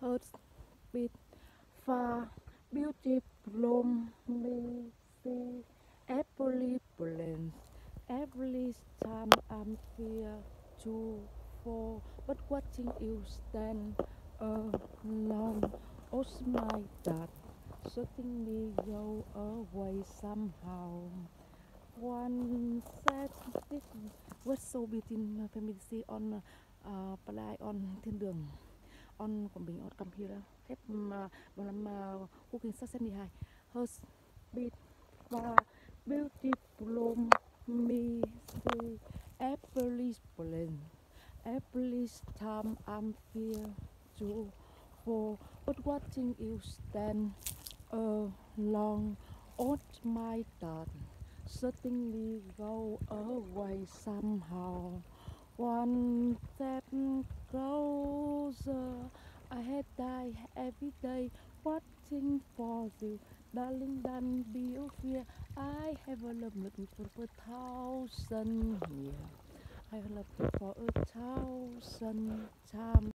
hurt, beat far beauty bloom me see every blend every time I'm here to fall but watching you stand alone. Oh my God shutting me go away somehow. One said this was so beautiful family on uh, Palai on thiên đường on Quảng Bình on come here hết mà mà làm cooking success đi hai her beat và beautiful me see every spring every time I'm here to for but watching you stand along on my dad suddenly go away somehow. One step I had died every day, watching for you. Darling, don't be fear I have a love looking for a thousand years. I have loved you for a thousand times